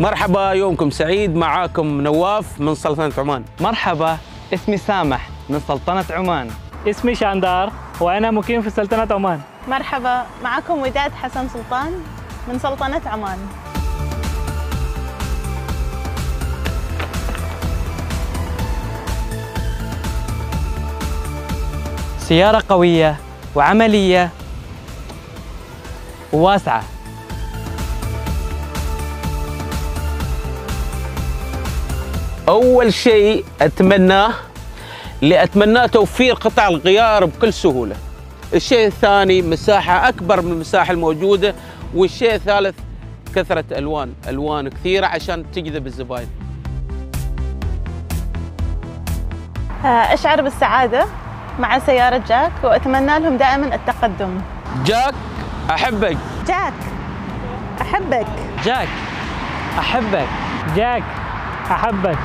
مرحبا يومكم سعيد. معاكم نواف من سلطنة عمان. مرحبا اسمي سامح من سلطنة عمان. اسمي شاندار وأنا مقيم في سلطنة عمان. مرحبا معكم وداد حسن سلطان من سلطنة عمان. سيارة قوية وعملية وواسعة. أول شيء أتمناه اللي أتمناه توفير قطع الغيار بكل سهولة. الشيء الثاني مساحة أكبر من المساحة الموجودة. والشيء الثالث كثرة ألوان ألوان كثيرة عشان تجذب الزباين. آه، أشعر بالسعادة مع سيارة جاك وأتمنى لهم دائما التقدم. جاك أحبك. جاك أحبك. جاك أحبك. جاك. أحبك.